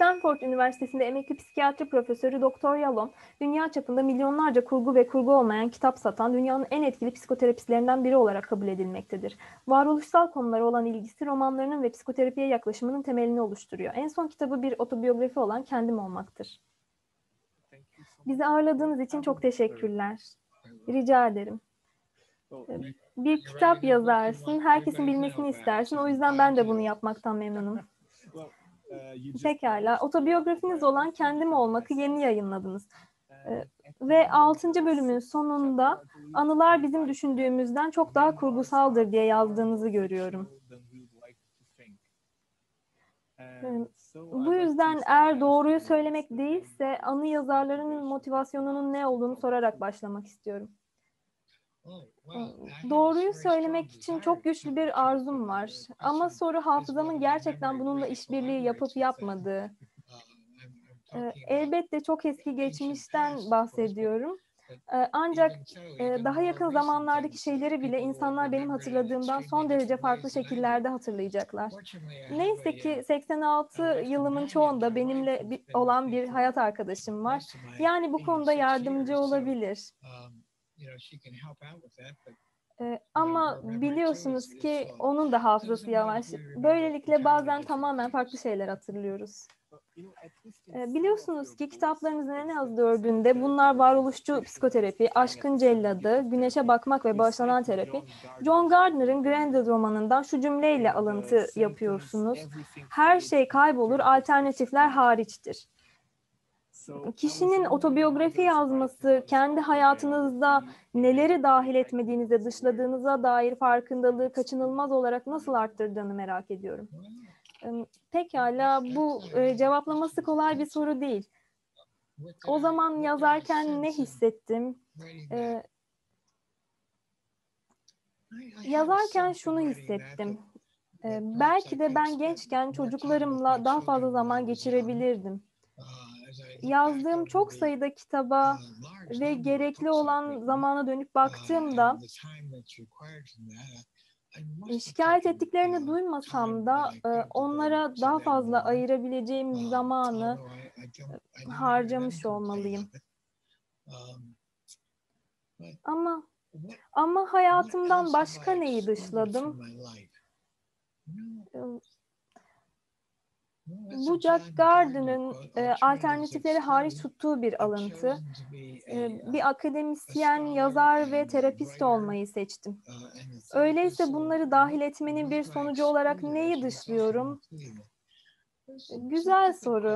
Stanford Üniversitesi'nde emekli psikiyatri profesörü Doktor Yalom, dünya çapında milyonlarca kurgu ve kurgu olmayan kitap satan dünyanın en etkili psikoterapistlerinden biri olarak kabul edilmektedir. Varoluşsal konulara olan ilgisi romanlarının ve psikoterapiye yaklaşımının temelini oluşturuyor. En son kitabı bir otobiyografi olan Kendim Olmaktır. Bizi ağırladığınız için çok teşekkürler. Rica ederim. Bir kitap yazarsın, herkesin bilmesini istersin. O yüzden ben de bunu yapmaktan memnunum. Pekala. Otobiyografiniz olan Kendim Olmak'ı yeni yayınladınız. Ee, ve 6. bölümün sonunda anılar bizim düşündüğümüzden çok daha kurgusaldır diye yazdığınızı görüyorum. Ee, bu yüzden eğer doğruyu söylemek değilse anı yazarlarının motivasyonunun ne olduğunu sorarak başlamak istiyorum. Doğruyu söylemek için çok güçlü bir arzum var. Ama soru hafızamın gerçekten bununla işbirliği yapıp yapmadığı. Ee, elbette çok eski geçmişten bahsediyorum. Ee, ancak e, daha yakın zamanlardaki şeyleri bile insanlar benim hatırladığımdan son derece farklı şekillerde hatırlayacaklar. Neyse ki 86 yılımın çoğunda benimle olan bir hayat arkadaşım var. Yani bu konuda yardımcı olabilir. Ee, ama biliyorsunuz ki onun da hafızası yavaş. Böylelikle bazen tamamen farklı şeyler hatırlıyoruz. Ee, biliyorsunuz ki kitaplarınızın en az dördünde bunlar varoluşçu psikoterapi, aşkın celladı, güneşe bakmak ve bağışlanan terapi. John Gardner'ın Grendel romanından şu cümleyle alıntı yapıyorsunuz. Her şey kaybolur, alternatifler hariçtir. Kişinin otobiyografi yazması kendi hayatınızda neleri dahil etmediğinize, dışladığınıza dair farkındalığı kaçınılmaz olarak nasıl arttırdığını merak ediyorum. Pekala bu e, cevaplaması kolay bir soru değil. O zaman yazarken ne hissettim? E, yazarken şunu hissettim. E, belki de ben gençken çocuklarımla daha fazla zaman geçirebilirdim yazdığım çok sayıda kitaba ve gerekli olan zamana dönüp baktığımda şikayet ettiklerini duymasam da onlara daha fazla ayırabileceğim zamanı harcamış olmalıyım. Ama ama hayatımdan başka neyi dışladım? Bu Jack Gardner'ın e, alternatifleri hariç tuttuğu bir alıntı. E, bir akademisyen, yazar ve terapist olmayı seçtim. Öyleyse bunları dahil etmenin bir sonucu olarak neyi dışlıyorum? Güzel soru.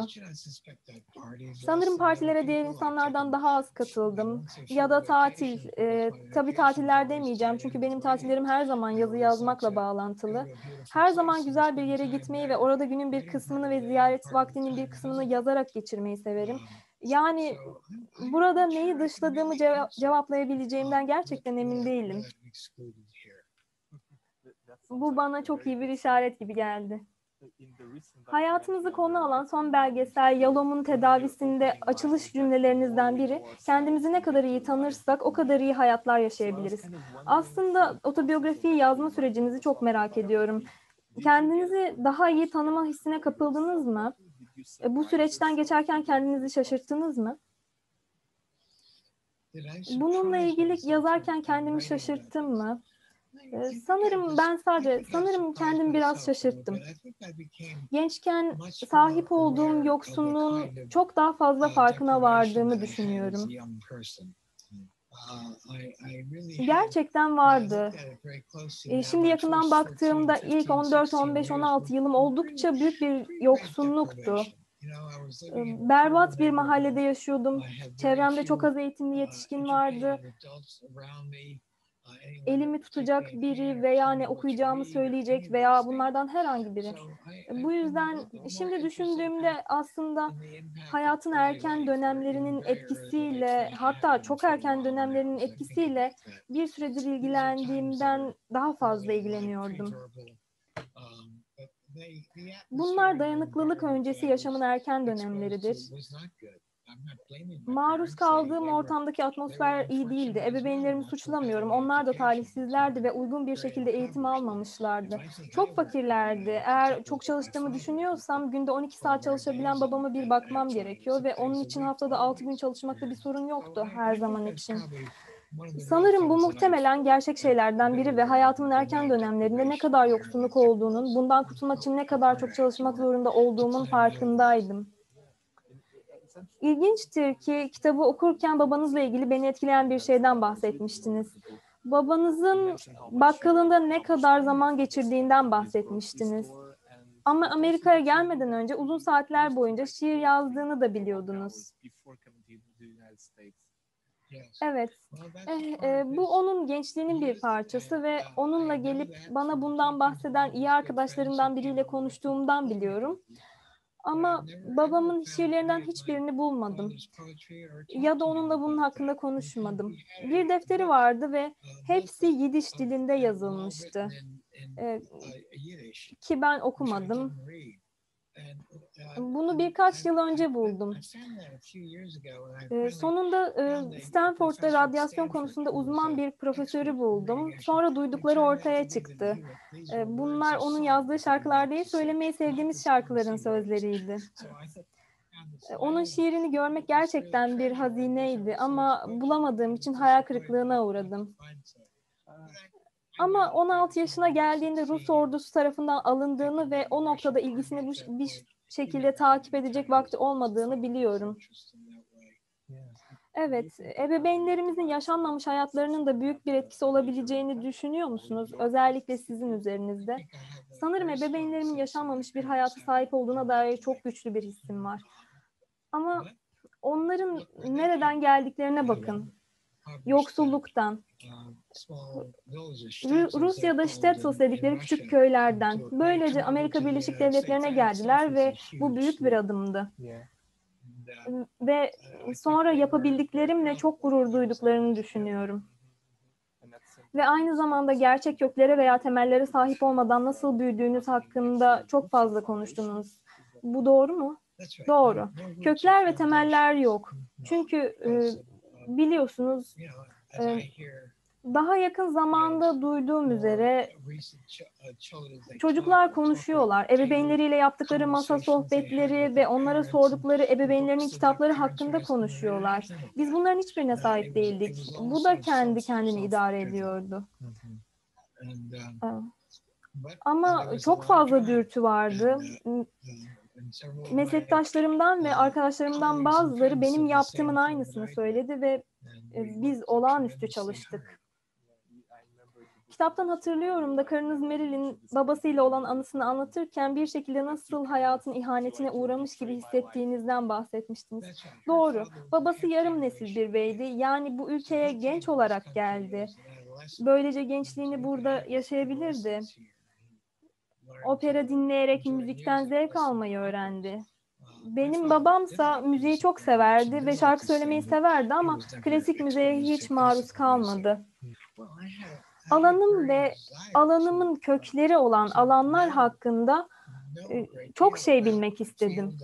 Sanırım partilere diğer insanlardan daha az katıldım. Ya da tatil. E, tabii tatiller demeyeceğim çünkü benim tatillerim her zaman yazı yazmakla bağlantılı. Her zaman güzel bir yere gitmeyi ve orada günün bir kısmını ve ziyaret vaktinin bir kısmını yazarak geçirmeyi severim. Yani burada neyi dışladığımı ceva cevaplayabileceğimden gerçekten emin değilim. Bu bana çok iyi bir işaret gibi geldi. Hayatınızı konu alan son belgesel Yalom'un tedavisinde açılış cümlelerinizden biri kendimizi ne kadar iyi tanırsak o kadar iyi hayatlar yaşayabiliriz. Aslında otobiyografiyi yazma sürecinizi çok merak ediyorum. Kendinizi daha iyi tanıma hissine kapıldınız mı? E, bu süreçten geçerken kendinizi şaşırttınız mı? Bununla ilgili yazarken kendimi şaşırttım mı? Ee, sanırım ben sadece, sanırım kendimi biraz şaşırttım. Gençken sahip olduğum yoksunluğun çok daha fazla farkına vardığımı düşünüyorum. Gerçekten vardı. Ee, şimdi yakından baktığımda ilk 14, 15, 16 yılım oldukça büyük bir yoksunluktu. Ee, berbat bir mahallede yaşıyordum. Çevremde çok az eğitimli yetişkin vardı elimi tutacak biri veya ne okuyacağımı söyleyecek veya bunlardan herhangi biri. Bu yüzden şimdi düşündüğümde aslında hayatın erken dönemlerinin etkisiyle hatta çok erken dönemlerinin etkisiyle bir süredir ilgilendiğimden daha fazla ilgileniyordum. Bunlar dayanıklılık öncesi yaşamın erken dönemleridir. Maruz kaldığım ortamdaki atmosfer iyi değildi. Ebeveynlerimi suçlamıyorum. Onlar da talihsizlerdi ve uygun bir şekilde eğitim almamışlardı. Çok fakirlerdi. Eğer çok çalıştığımı düşünüyorsam günde 12 saat çalışabilen babama bir bakmam gerekiyor ve onun için haftada 6 gün çalışmakta bir sorun yoktu her zaman için. Sanırım bu muhtemelen gerçek şeylerden biri ve hayatımın erken dönemlerinde ne kadar yoksunluk olduğunun, bundan kurtulmak için ne kadar çok çalışmak zorunda olduğumun farkındaydım. İlginçtir ki kitabı okurken babanızla ilgili beni etkileyen bir şeyden bahsetmiştiniz. Babanızın bakkalında ne kadar zaman geçirdiğinden bahsetmiştiniz. Ama Amerika'ya gelmeden önce uzun saatler boyunca şiir yazdığını da biliyordunuz. Evet, eh, e, bu onun gençliğinin bir parçası ve onunla gelip bana bundan bahseden iyi arkadaşlarımdan biriyle konuştuğumdan biliyorum. Ama babamın şiirlerinden hiçbirini bulmadım. Ya da onunla bunun hakkında konuşmadım. Bir defteri vardı ve hepsi Yidiş dilinde yazılmıştı. Ee, ki ben okumadım. Bunu birkaç yıl önce buldum. Ee, sonunda e, Stanford'da radyasyon konusunda uzman bir profesörü buldum. Sonra duydukları ortaya çıktı. Ee, bunlar onun yazdığı şarkılar değil, söylemeyi sevdiğimiz şarkıların sözleriydi. Ee, onun şiirini görmek gerçekten bir hazineydi ama bulamadığım için hayal kırıklığına uğradım. Ama 16 yaşına geldiğinde Rus ordusu tarafından alındığını ve o noktada ilgisini bu, bir şekilde takip edecek vakti olmadığını biliyorum. Evet, ebeveynlerimizin yaşanmamış hayatlarının da büyük bir etkisi olabileceğini düşünüyor musunuz? Özellikle sizin üzerinizde. Sanırım ebeveynlerimin yaşanmamış bir hayata sahip olduğuna dair çok güçlü bir hissim var. Ama onların nereden geldiklerine bakın. Yoksulluktan. Rusya'da Stetsos dedikleri küçük köylerden. Böylece Amerika Birleşik Devletleri'ne geldiler ve bu büyük bir adımdı. Ve sonra yapabildiklerimle çok gurur duyduklarını düşünüyorum. Ve aynı zamanda gerçek köklere veya temellere sahip olmadan nasıl büyüdüğünüz hakkında çok fazla konuştunuz. Bu doğru mu? Doğru. Kökler ve temeller yok. Çünkü e, biliyorsunuz daha yakın zamanda duyduğum üzere çocuklar konuşuyorlar. Ebeveynleriyle yaptıkları masa sohbetleri ve onlara sordukları ebeveynlerinin kitapları hakkında konuşuyorlar. Biz bunların hiçbirine sahip değildik. Bu da kendi kendini idare ediyordu. Ama çok fazla dürtü vardı. Meslektaşlarımdan ve arkadaşlarımdan bazıları benim yaptığımın aynısını söyledi ve biz olağanüstü çalıştık. Kitaptan hatırlıyorum da karınız Marilyn babasıyla olan anısını anlatırken bir şekilde nasıl hayatın ihanetine uğramış gibi hissettiğinizden bahsetmiştiniz. Doğru. Babası yarım nesil bir beydi. Yani bu ülkeye genç olarak geldi. Böylece gençliğini burada yaşayabilirdi. Opera dinleyerek müzikten zevk almayı öğrendi. Benim babamsa müziği çok severdi ve şarkı söylemeyi severdi ama klasik müziğe hiç maruz kalmadı. Alanım ve alanımın kökleri olan alanlar hakkında e, çok şey bilmek istedim.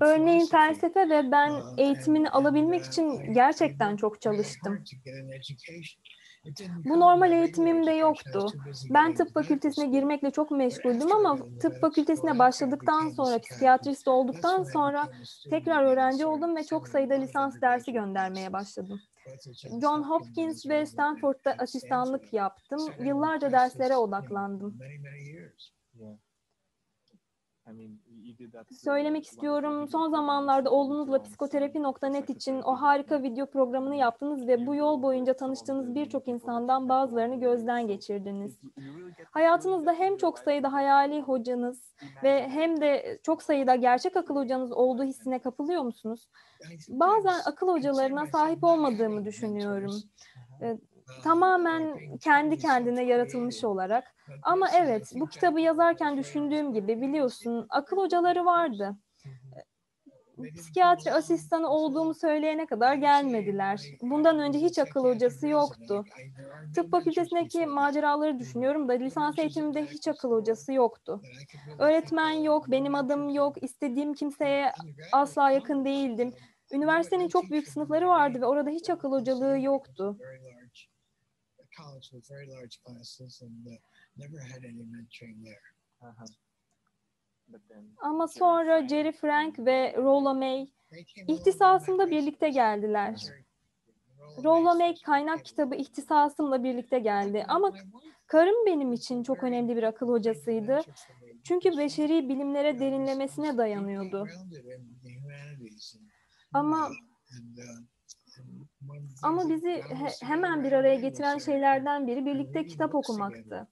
Örneğin felsefe ve ben eğitimini alabilmek için gerçekten çok çalıştım. Bu normal eğitimimde yoktu. Ben tıp fakültesine girmekle çok meşguldüm ama tıp fakültesine başladıktan sonra, psikiyatrist olduktan sonra tekrar öğrenci oldum ve çok sayıda lisans dersi göndermeye başladım. John Hopkins ve Stanford'da asistanlık yaptım. Yıllarca derslere odaklandım. Söylemek istiyorum. Son zamanlarda oğlunuzla psikoterapi.net için o harika video programını yaptınız ve bu yol boyunca tanıştığınız birçok insandan bazılarını gözden geçirdiniz. Hayatınızda hem çok sayıda hayali hocanız ve hem de çok sayıda gerçek akıl hocanız olduğu hissine kapılıyor musunuz? Bazen akıl hocalarına sahip olmadığımı düşünüyorum tamamen kendi kendine yaratılmış olarak. Ama evet, bu kitabı yazarken düşündüğüm gibi biliyorsun akıl hocaları vardı. psikiyatri asistanı olduğumu söyleyene kadar gelmediler. Bundan önce hiç akıl hocası yoktu. Tıp fakültesindeki maceraları düşünüyorum da lisans eğitimimde hiç akıl hocası yoktu. Öğretmen yok, benim adım yok, istediğim kimseye asla yakın değildim. Üniversitenin çok büyük sınıfları vardı ve orada hiç akıl hocalığı yoktu. Ama sonra Jerry Frank ve Rollo May ihtisasımda birlikte geldiler. Rollo May kaynak kitabı ihtisasımla birlikte geldi. Ama karım benim için çok önemli bir akıl hocasıydı. Çünkü beşeri bilimlere derinlemesine dayanıyordu. Ama ama bizi he, hemen bir araya getiren şeylerden biri birlikte kitap okumaktı.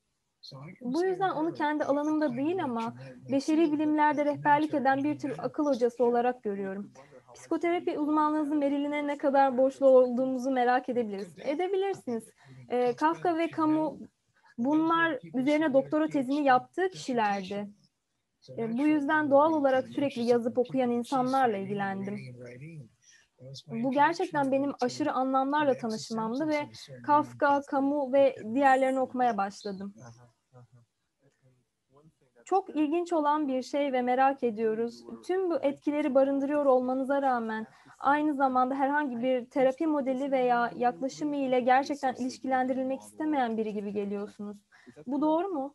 Bu yüzden onu kendi alanımda değil ama beşeri bilimlerde rehberlik eden bir tür akıl hocası olarak görüyorum. Psikoterapi uzmanlığınızın Merril'ine ne kadar borçlu olduğumuzu merak edebiliriz. Edebilirsiniz. E, Kafka ve Camus bunlar üzerine doktora tezini yaptığı kişilerdi. E, bu yüzden doğal olarak sürekli yazıp okuyan insanlarla ilgilendim. Bu gerçekten benim aşırı anlamlarla tanışmamdı ve Kafka, Camus ve diğerlerini okumaya başladım. Çok ilginç olan bir şey ve merak ediyoruz. Tüm bu etkileri barındırıyor olmanıza rağmen aynı zamanda herhangi bir terapi modeli veya yaklaşımı ile gerçekten ilişkilendirilmek istemeyen biri gibi geliyorsunuz. Bu doğru mu?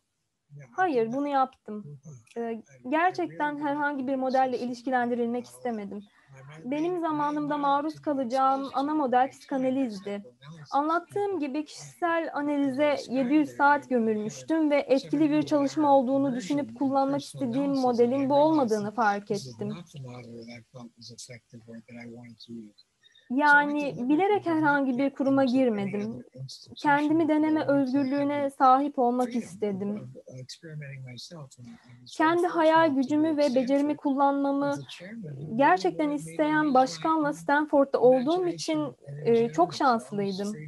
Hayır, bunu yaptım. Ee, gerçekten herhangi bir modelle ilişkilendirilmek istemedim. Benim zamanımda maruz kalacağım ana model psikanalizdi. Anlattığım gibi kişisel analize 700 saat gömülmüştüm ve etkili bir çalışma olduğunu düşünüp kullanmak istediğim modelin bu olmadığını fark ettim. Yani bilerek herhangi bir kuruma girmedim. Kendimi deneme özgürlüğüne sahip olmak istedim. Kendi hayal gücümü ve becerimi kullanmamı gerçekten isteyen başkanla Stanford'da olduğum için e, çok şanslıydım.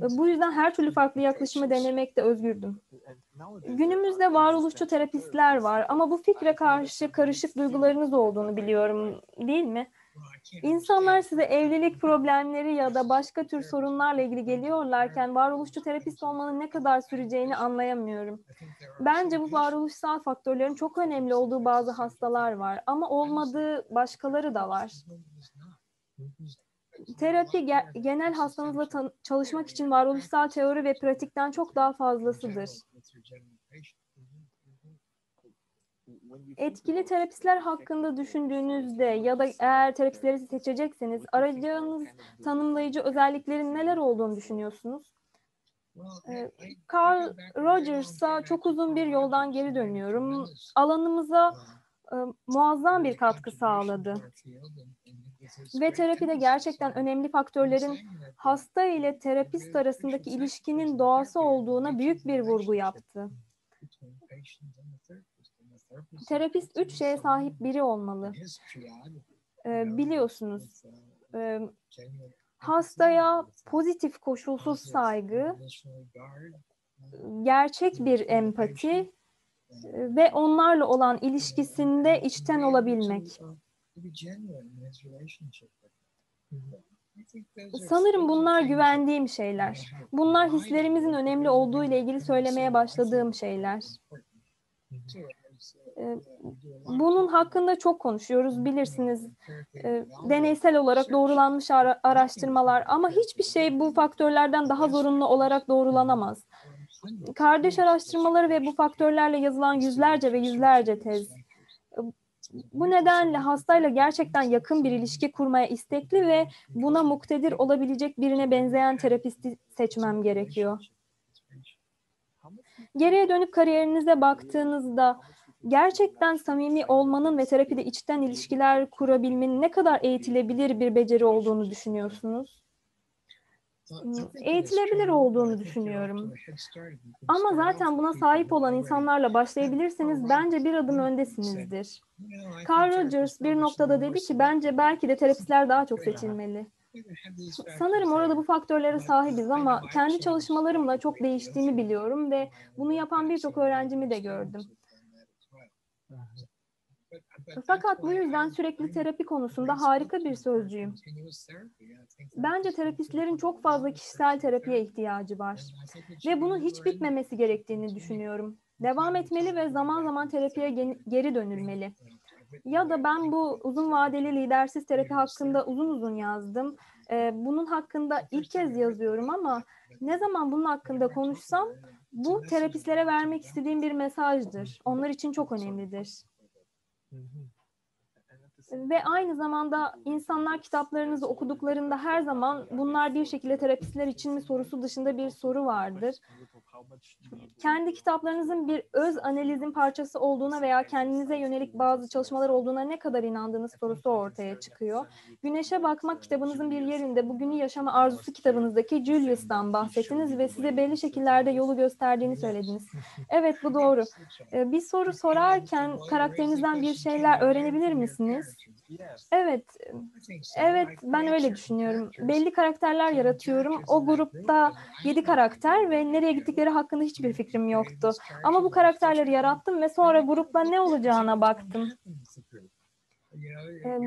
Bu yüzden her türlü farklı yaklaşımı denemekte özgürdüm. Günümüzde varoluşçu terapistler var ama bu fikre karşı karışık duygularınız olduğunu biliyorum, değil mi? İnsanlar size evlilik problemleri ya da başka tür sorunlarla ilgili geliyorlarken varoluşçu terapist olmanın ne kadar süreceğini anlayamıyorum. Bence bu varoluşsal faktörlerin çok önemli olduğu bazı hastalar var ama olmadığı başkaları da var. Terapi ge- genel hastanızla çalışmak için varoluşsal teori ve pratikten çok daha fazlasıdır. Etkili terapistler hakkında düşündüğünüzde ya da eğer terapistleri seçecekseniz arayacağınız tanımlayıcı özelliklerin neler olduğunu düşünüyorsunuz? Ee, Carl Rogers'a çok uzun bir yoldan geri dönüyorum. Alanımıza e, muazzam bir katkı sağladı. Ve terapide gerçekten önemli faktörlerin hasta ile terapist arasındaki ilişkinin doğası olduğuna büyük bir vurgu yaptı. Terapist üç şeye sahip biri olmalı. Ee, biliyorsunuz, e, hastaya pozitif koşulsuz saygı, gerçek bir empati ve onlarla olan ilişkisinde içten olabilmek. Sanırım bunlar güvendiğim şeyler. Bunlar hislerimizin önemli olduğu ile ilgili söylemeye başladığım şeyler. Ee, bunun hakkında çok konuşuyoruz bilirsiniz. Ee, deneysel olarak doğrulanmış araştırmalar ama hiçbir şey bu faktörlerden daha zorunlu olarak doğrulanamaz. Kardeş araştırmaları ve bu faktörlerle yazılan yüzlerce ve yüzlerce tez. Bu nedenle hastayla gerçekten yakın bir ilişki kurmaya istekli ve buna muktedir olabilecek birine benzeyen terapisti seçmem gerekiyor. Geriye dönüp kariyerinize baktığınızda gerçekten samimi olmanın ve terapide içten ilişkiler kurabilmenin ne kadar eğitilebilir bir beceri olduğunu düşünüyorsunuz? Eğitilebilir olduğunu düşünüyorum. Ama zaten buna sahip olan insanlarla başlayabilirseniz bence bir adım öndesinizdir. Carl Rogers bir noktada dedi ki bence belki de terapistler daha çok seçilmeli. Sanırım orada bu faktörlere sahibiz ama kendi çalışmalarımla çok değiştiğimi biliyorum ve bunu yapan birçok öğrencimi de gördüm. Fakat bu yüzden sürekli terapi konusunda harika bir sözcüyüm. Bence terapistlerin çok fazla kişisel terapiye ihtiyacı var ve bunun hiç bitmemesi gerektiğini düşünüyorum. Devam etmeli ve zaman zaman terapiye geri dönülmeli. Ya da ben bu uzun vadeli lidersiz terapi hakkında uzun uzun yazdım. Bunun hakkında ilk kez yazıyorum ama ne zaman bunun hakkında konuşsam bu terapistlere vermek istediğim bir mesajdır. Onlar için çok önemlidir. Mm-hmm. Ve aynı zamanda insanlar kitaplarınızı okuduklarında her zaman bunlar bir şekilde terapistler için mi sorusu dışında bir soru vardır. Kendi kitaplarınızın bir öz analizin parçası olduğuna veya kendinize yönelik bazı çalışmalar olduğuna ne kadar inandığınız sorusu ortaya çıkıyor. Güneşe Bakmak kitabınızın bir yerinde bugünü yaşama arzusu kitabınızdaki Julius'tan bahsettiniz ve size belli şekillerde yolu gösterdiğini söylediniz. Evet bu doğru. Bir soru sorarken karakterinizden bir şeyler öğrenebilir misiniz? Evet, evet ben öyle düşünüyorum. Belli karakterler yaratıyorum. O grupta yedi karakter ve nereye gittikleri hakkında hiçbir fikrim yoktu. Ama bu karakterleri yarattım ve sonra grupla ne olacağına baktım.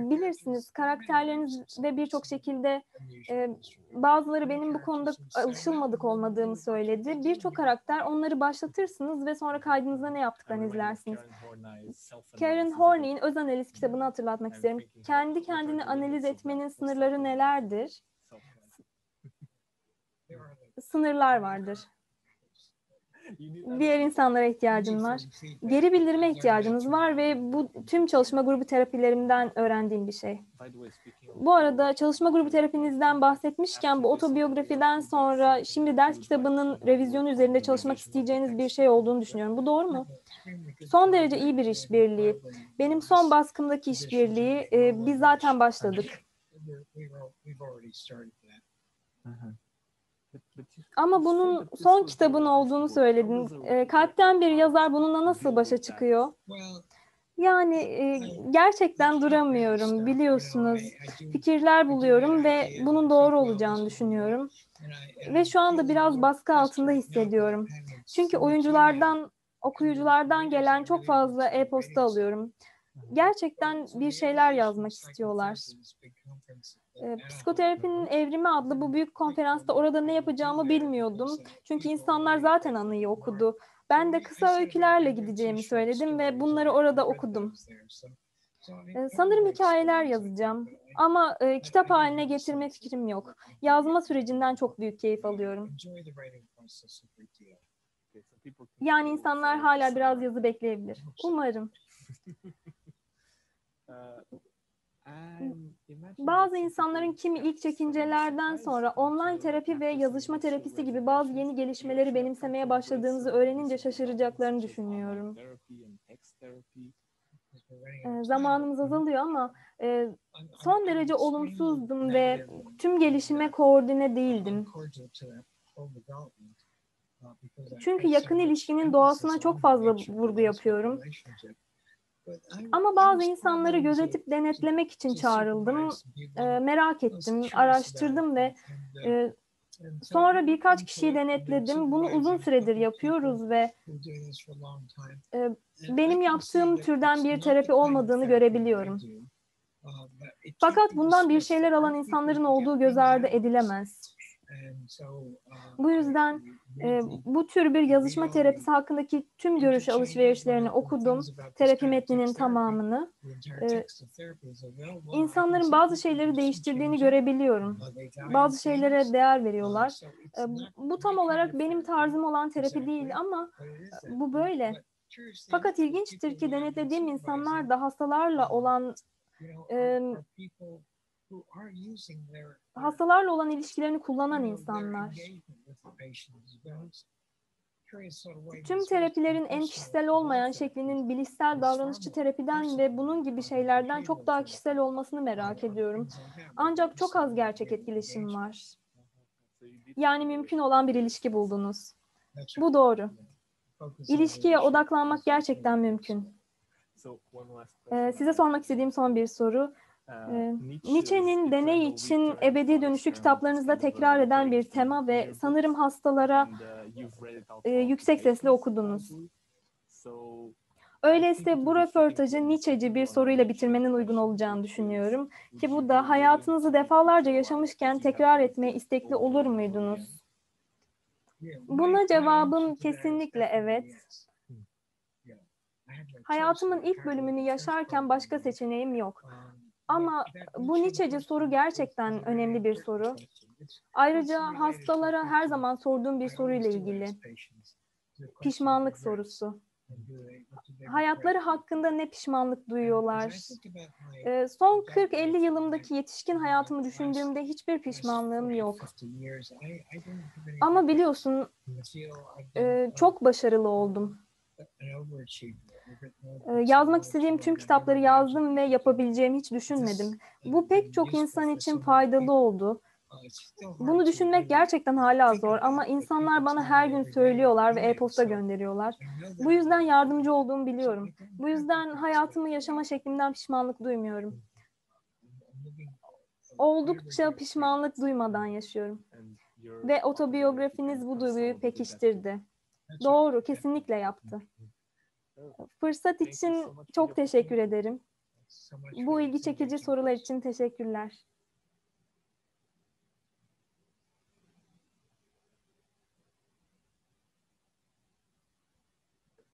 Bilirsiniz karakterlerinizde birçok şekilde bazıları benim bu konuda alışılmadık olmadığımı söyledi. Birçok karakter onları başlatırsınız ve sonra kaydınızda ne yaptıklarını izlersiniz. Karen Horney'in öz analiz kitabını hatırlatmak isterim. Kendi kendini analiz etmenin sınırları nelerdir? Sınırlar vardır. Diğer insanlara ihtiyacın var. Geri bildirime ihtiyacınız var ve bu tüm çalışma grubu terapilerimden öğrendiğim bir şey. Bu arada çalışma grubu terapinizden bahsetmişken bu otobiyografiden sonra şimdi ders kitabının revizyonu üzerinde çalışmak isteyeceğiniz bir şey olduğunu düşünüyorum. Bu doğru mu? Son derece iyi bir işbirliği. Benim son baskımdaki işbirliği e, biz zaten başladık. Ama bunun son kitabın olduğunu söyledin. E, kalpten bir yazar bununla nasıl başa çıkıyor? Yani e, gerçekten duramıyorum biliyorsunuz. Fikirler buluyorum ve bunun doğru olacağını düşünüyorum. Ve şu anda biraz baskı altında hissediyorum. Çünkü oyunculardan, okuyuculardan gelen çok fazla e-posta alıyorum. Gerçekten bir şeyler yazmak istiyorlar. E, Psikoterapinin Evrimi adlı bu büyük konferansta orada ne yapacağımı bilmiyordum. Çünkü insanlar zaten anıyı okudu. Ben de kısa öykülerle gideceğimi söyledim ve bunları orada okudum. E, sanırım hikayeler yazacağım ama e, kitap haline getirme fikrim yok. Yazma sürecinden çok büyük keyif alıyorum. Yani insanlar hala biraz yazı bekleyebilir. Umarım. Bazı insanların kimi ilk çekincelerden sonra online terapi ve yazışma terapisi gibi bazı yeni gelişmeleri benimsemeye başladığınızı öğrenince şaşıracaklarını düşünüyorum. E, zamanımız azalıyor ama e, son derece olumsuzdum ve tüm gelişime koordine değildim. Çünkü yakın ilişkinin doğasına çok fazla vurgu yapıyorum. Ama bazı insanları gözetip denetlemek için çağrıldım. E, merak ettim, araştırdım ve e, sonra birkaç kişiyi denetledim. Bunu uzun süredir yapıyoruz ve e, benim yaptığım türden bir terapi olmadığını görebiliyorum. Fakat bundan bir şeyler alan insanların olduğu göz ardı edilemez. Bu yüzden e, bu tür bir yazışma terapisi hakkındaki tüm görüş alışverişlerini okudum. Terapi metninin tamamını. E, insanların bazı şeyleri değiştirdiğini görebiliyorum. Bazı şeylere değer veriyorlar. E, bu tam olarak benim tarzım olan terapi değil ama bu böyle. Fakat ilginçtir ki denetlediğim insanlar da hastalarla olan e, hastalarla olan ilişkilerini kullanan insanlar. Tüm terapilerin en kişisel olmayan şeklinin bilişsel davranışçı terapiden ve bunun gibi şeylerden çok daha kişisel olmasını merak ediyorum. Ancak çok az gerçek etkileşim var. Yani mümkün olan bir ilişki buldunuz. Bu doğru. İlişkiye odaklanmak gerçekten mümkün. Ee, size sormak istediğim son bir soru. Ee, Nietzsche'nin deney için ebedi dönüşü kitaplarınızda tekrar eden bir tema ve sanırım hastalara e, yüksek sesle okudunuz. Öyleyse bu röportajı Nietzsche'ci bir soruyla bitirmenin uygun olacağını düşünüyorum. Ki bu da hayatınızı defalarca yaşamışken tekrar etmeye istekli olur muydunuz? Buna cevabım kesinlikle evet. Hayatımın ilk bölümünü yaşarken başka seçeneğim yok. Ama bu Nietzsche'ci soru gerçekten önemli bir soru. Ayrıca hastalara her zaman sorduğum bir soruyla ilgili. Pişmanlık sorusu. Hayatları hakkında ne pişmanlık duyuyorlar? Ee, son 40-50 yılımdaki yetişkin hayatımı düşündüğümde hiçbir pişmanlığım yok. Ama biliyorsun e, çok başarılı oldum. Ee, yazmak istediğim tüm kitapları yazdım ve yapabileceğimi hiç düşünmedim. Bu pek çok insan için faydalı oldu. Bunu düşünmek gerçekten hala zor ama insanlar bana her gün söylüyorlar ve e-posta gönderiyorlar. Bu yüzden yardımcı olduğumu biliyorum. Bu yüzden hayatımı yaşama şeklimden pişmanlık duymuyorum. Oldukça pişmanlık duymadan yaşıyorum. Ve otobiyografiniz bu duyguyu pekiştirdi. Doğru, kesinlikle yaptı. Fırsat için çok teşekkür ederim. Bu ilgi çekici sorular için teşekkürler.